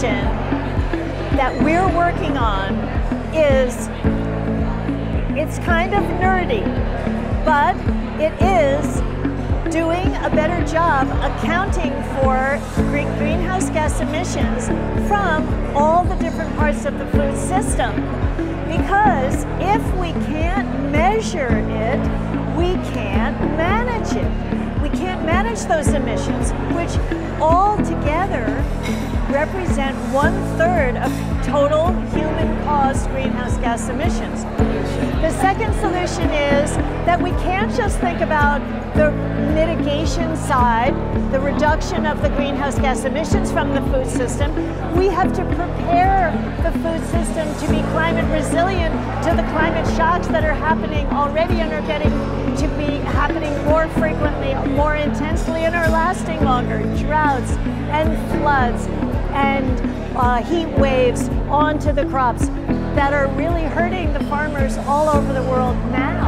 solution that we're working on is it's kind of nerdy, but it is doing a better job accounting for greenhouse gas emissions from all the different parts of the food system. Because if we can't measure it, we can't manage it. We can't manage those emissions, which all together represent one third of total human caused greenhouse gas emissions. The second solution is that we can't just think about the mitigation side, the reduction of the greenhouse gas emissions from the food system. We have to prepare the food system to be climate resilient to the climate shocks that are happening already and are getting to be happening more frequently, more intensely, and are lasting longer. Droughts and floods and uh, heat waves onto the crops that are really hurting the farmers all over the world now.